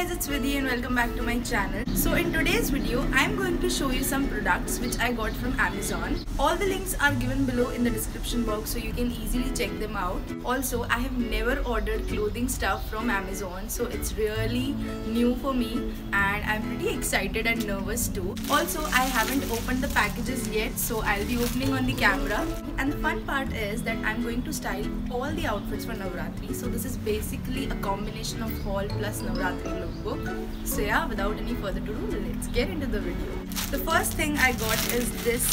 guys, it's Vidhi and welcome back to my channel. So in today's video, I'm going to show you some products which I got from Amazon. All the links are given below in the description box so you can easily check them out. Also, I have never ordered clothing stuff from Amazon so it's really new for me and I'm pretty excited and nervous too. Also, I haven't opened the packages yet so I'll be opening on the camera. And the fun part is that I'm going to style all the outfits for Navratri. So this is basically a combination of fall plus Navratri lookbook. So yeah, without any further ado, let's get into the video. The first thing I got is this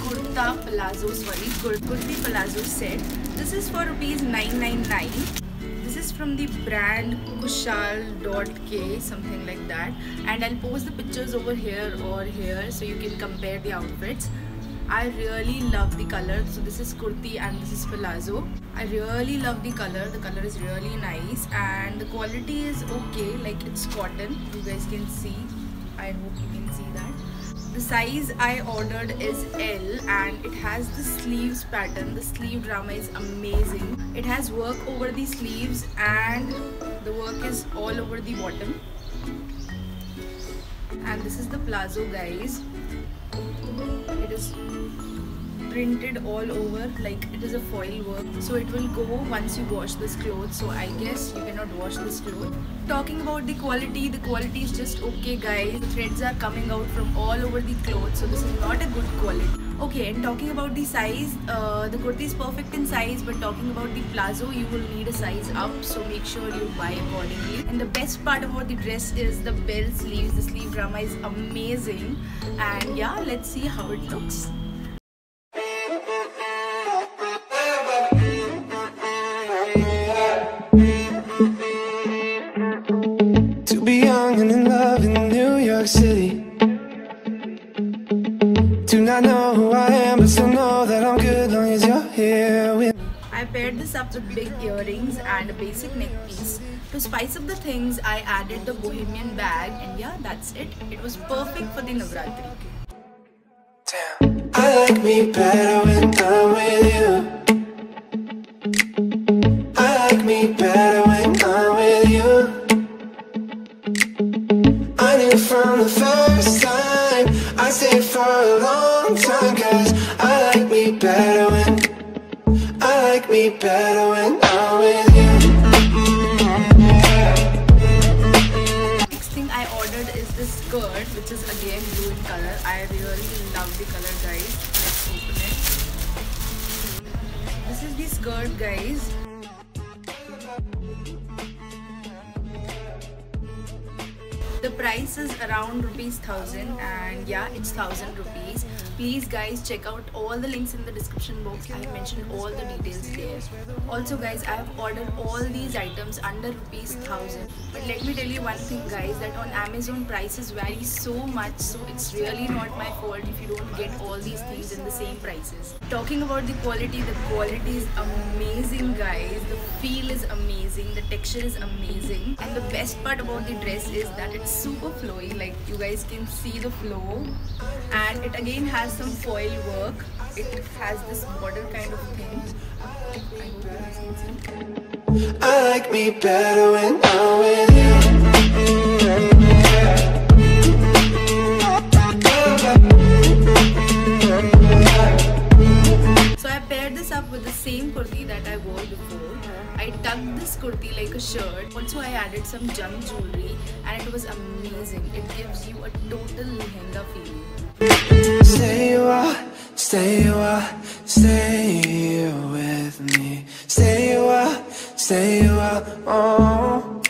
kurta palazzo, sorry, kur kurti palazzo set. This is for rupees 999. This is from the brand kushal.k, something like that. And I'll post the pictures over here or here so you can compare the outfits. I really love the color. So this is kurti and this is palazzo. I really love the color. The color is really nice and the quality is okay. Like it's cotton. You guys can see. I hope you can see that. The size I ordered is L and it has the sleeves pattern. The sleeve drama is amazing. It has work over the sleeves and the work is all over the bottom. And this is the palazzo guys it is printed all over like it is a foil work. So it will go once you wash this cloth so i guess you cannot wash this cloth talking about the quality the quality is just okay guys. The threads are coming out from all over the cloth so this is not a good quality. Okay and talking about the size uh, the kurti is perfect in size but talking about the palazzo you will need a size up. So make sure you buy accordingly. And the best part about the dress is the bell sleeves. The sleeve drama is amazing. And yeah let's see how it looks York City. Do not know who I am, but still know that I'm good long as you're here with I paired this up with big earrings and a basic neck piece. To spice up the things, I added the bohemian bag and yeah, that's it. It was perfect for the Navratri. Damn. I like me better when I'm with you. I like me better when I'm From the first time I stayed for a long time, cause I like me better when I like me better when I'm with you. Next thing I ordered is this skirt which is again blue in color. I really love the color guys. Let's open it. This is the skirt guys. The price is around rupees thousand and yeah it's thousand rupees. Please guys check out all the links in the description box. I have mentioned all the details there. Also guys I have ordered all these items under rupees thousand. But let me tell you one thing guys that on Amazon prices vary so much so it's really not my fault if you don't get all these things in the same prices. Talking about the quality, the quality is amazing guys. The feel is amazing. The texture is amazing. And the best part about the dress is that it's super flowy like you guys can see the flow and it again has some foil work. It has this border kind of thing. I hope you guys can see. I like me better when I'm with you. So I paired this up with the same kurti that I wore before. I tucked this kurti like a shirt. Also I added some junk jewelry and it was amazing. It gives you a total lehenga feeling. Stay a while, stay a while, stay here with me. Stay a while, stay a while, oh.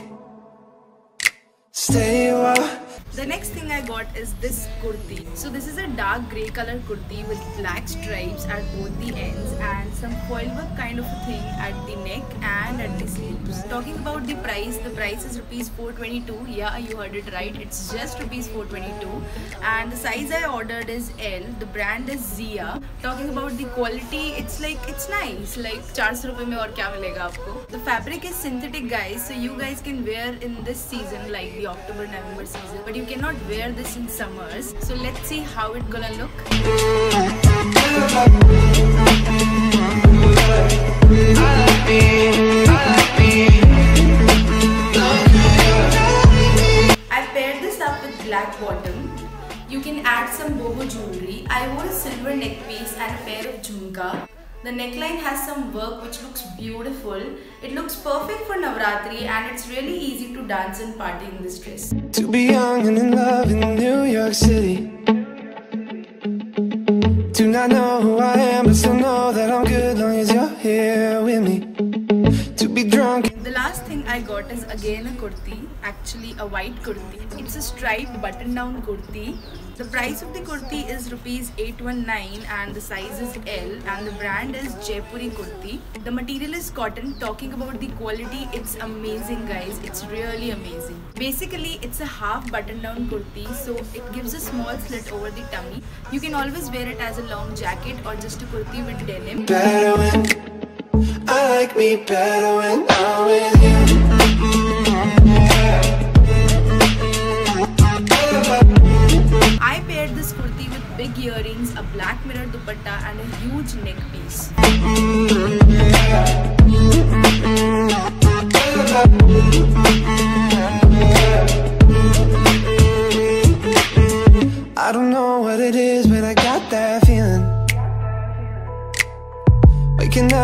Stay a while. The next thing I got is this kurti. So this is a dark grey color kurti with black stripes at both the ends and some foil work kind of a thing at the neck and at the sleeves. Talking about the price, the price is rupees 422. Yeah, you heard it right. It's just rupees 422. And the size I ordered is L. The brand is Zia. Talking about the quality it's like it's nice like चार सौ रुपये में और क्या मिलेगा आपको the fabric is synthetic guys so you guys can wear in this season like the October November season but you can not wear this in summers so let's see how it gonna look The neckline has some work which looks beautiful. It looks perfect for Navratri and it's really easy to dance and party in this dress. To be young and in love in New York City. Do not know who I am, but still know that I'm good long as you're here with me. To be drunk. I got is again a kurti, actually a white kurti. It's a striped button down kurti. The price of the kurti is rupees 819 and the size is L and the brand is Jaipuri kurti. The material is cotton. Talking about the quality, it's amazing guys. It's really amazing. Basically, it's a half button down kurti so it gives a small slit over the tummy. You can always wear it as a long jacket or just a kurti with denim. I like me better when I'm with you. I paired this kurti with big earrings, a black mirror dupatta and a huge neck piece.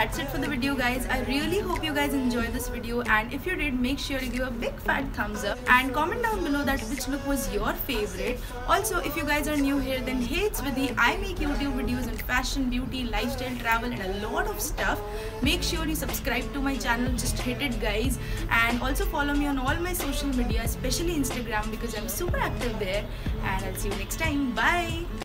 That's it for the video guys. I really hope you guys enjoyed this video and if you did, make sure to give a big fat thumbs up and comment down below that which look was your favorite. Also, if you guys are new here, then hey, it's Vidhi. I make YouTube videos on fashion, beauty, lifestyle, travel and a lot of stuff. Make sure you subscribe to my channel, just hit it guys. And also follow me on all my social media, especially Instagram because I'm super active there. And I'll see you next time. Bye!